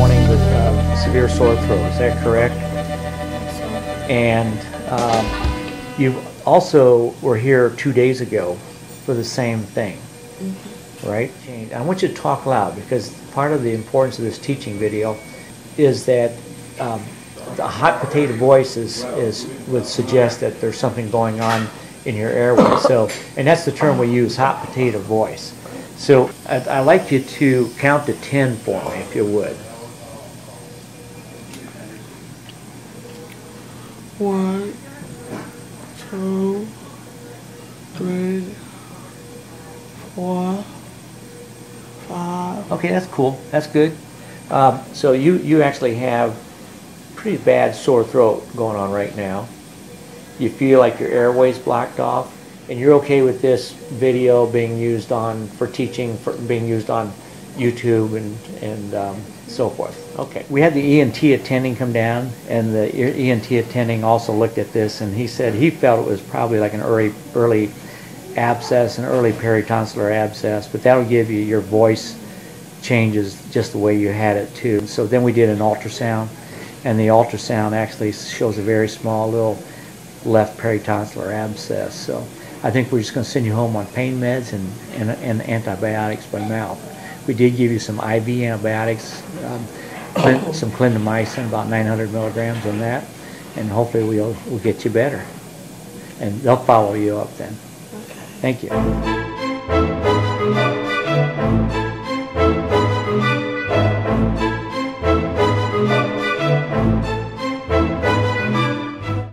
morning with uh, severe sore throat, is that correct? And um, you also were here two days ago for the same thing, right? And I want you to talk loud because part of the importance of this teaching video is that um, the hot potato voice is, is would suggest that there's something going on in your airway. So, and that's the term we use, hot potato voice. So I'd, I'd like you to count to 10 for me, if you would. One, two, three, four, five. Okay, that's cool. That's good. Um, so you, you actually have pretty bad sore throat going on right now. You feel like your airway's blocked off, and you're okay with this video being used on for teaching, for being used on YouTube and and um, so forth. Okay. We had the ENT attending come down, and the ENT attending also looked at this, and he said he felt it was probably like an early early abscess, an early peritonsillar abscess, but that'll give you your voice changes just the way you had it too. So then we did an ultrasound, and the ultrasound actually shows a very small little left peritonsillar abscess. So I think we're just going to send you home on pain meds and, and, and antibiotics by mouth. We did give you some IV antibiotics, um, oh. some clindamycin, about 900 milligrams on that, and hopefully we'll, we'll get you better. And they'll follow you up then. Okay. Thank you.